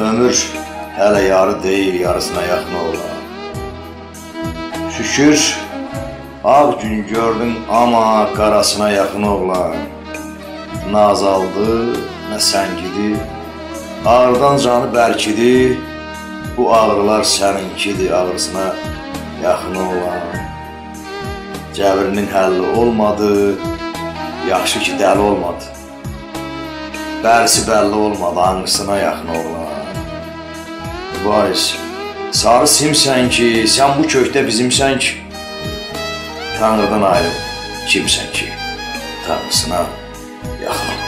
Ömür hələ yarı deyil, yarısına yaxın oğlan. Şükür, ağ gün gördüm amma qarasına yaxın oğlan. Nazaldı, nə səngidi, ağrıdan canı bərkidi. Bu ağrılar səninkidir, ağrısına yaxın oğlan. Cəbrinin həlli olmadı, yaxşı ki dəli olmadı. Bərsi bəlli olmadı, hangisına yaxın oğlan varis. Sarı simsən ki, sən bu kökdə bizimsən ki, Tanrıdan ayrı kimsən ki, Tanrısına yaxın.